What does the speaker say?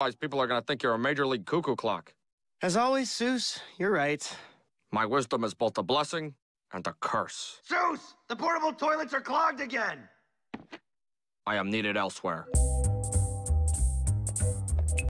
Otherwise, people are gonna think you're a major league cuckoo clock. As always, Soos, you're right. My wisdom is both a blessing and a curse. Soos! The portable toilets are clogged again! I am needed elsewhere.